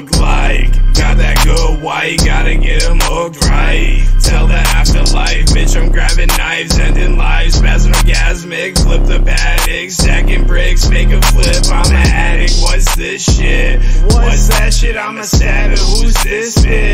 look like? Got that good white, gotta get him hooked right. Tell the afterlife, bitch, I'm grabbing knives, ending lives, spasmorgasmic, flip the paddock, stacking bricks, make a flip. I'm an addict, what's this shit? What's that shit? I'm a it. Who's this bitch?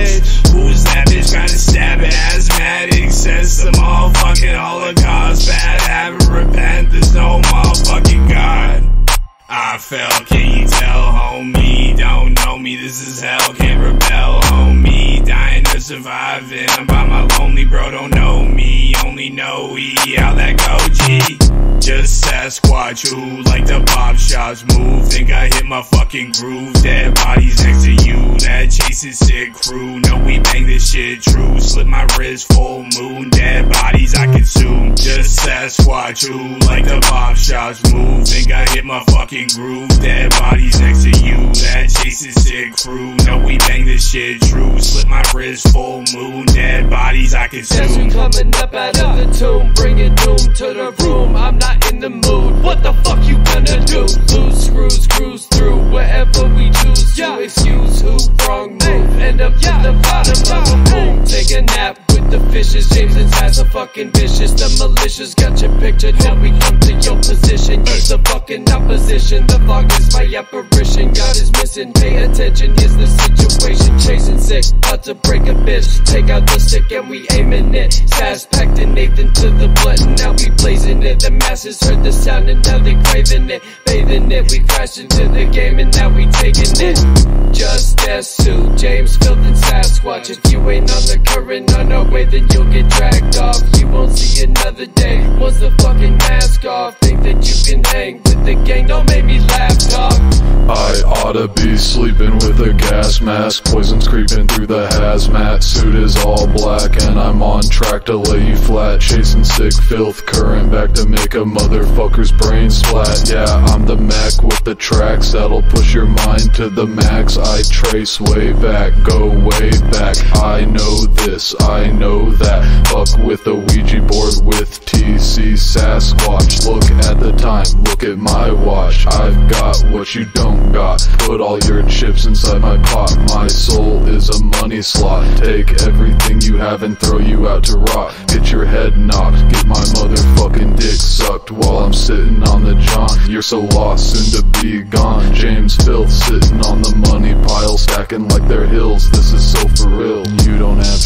Me, this is hell, can't rebel, homie. Dying or surviving, I'm by my lonely bro, don't know me, only know E, how that go, G. Just Sasquatch, who like the pop shots move. Think I hit my fucking groove. Dead bodies next to you, that chasing sick crew. Know we bang this shit true. Slip my wrist, full moon. Dead bodies I consume. Just Sasquatch, who like the pop shots move. Think I hit my fucking groove. Dead bodies next to you, that chasing sick crew. Know we bang this shit true. Slip my wrist, full moon. Dead bodies I As we consume. coming up out of the tomb, bringing doom to the room. I'm not in the mood. What the fuck you gonna do? Loose screws, cruise through wherever we choose to. Excuse who, wrong move. End up at the bottom of the pool. Take a nap with the fishes. James has a fucking vicious. The malicious got your picture. Now we come to your position. Use the fucking opposition. The fog is my apparition. God is missing. Pay attention. Here's the situation. Chasing sick. About to break a bitch. Take out the stick and we aiming it. Sass packed and Nathan to the blood. And now we blazing it. The masses heard the sound and now they craving it. Bathing it. We crashed into the game and now we taking it. Just as suit. Sasquatch. If you ain't on the current on our way, then you'll get dragged off. You won't see another day. Once the fucking mask off. Think that you can hang with the gang. Don't make me laugh, dog. I oughta be sleeping with a gas mask. Poison's creeping through the hazmat. Suit is all black, and I'm on track to lay you flat. Chasing sick filth, current back to make a motherfucker's brain splat. Yeah, I'm the Mac with the tracks that'll push your mind to the max. I trace way back, go way back. I know this, I know that. Fuck with the Ouija board with TC Sasquatch. Look at the time, look at my watch. I've got what you don't got. Put all your chips inside my pot. My soul is a money slot. Take everything you have and throw you out to rot. Get your head knocked, get my motherfucking dick sucked while I'm sitting on the john. You're so lost soon to be gone. James Filth sitting on the money pile, stacking like they're hills. This is so for real. You don't have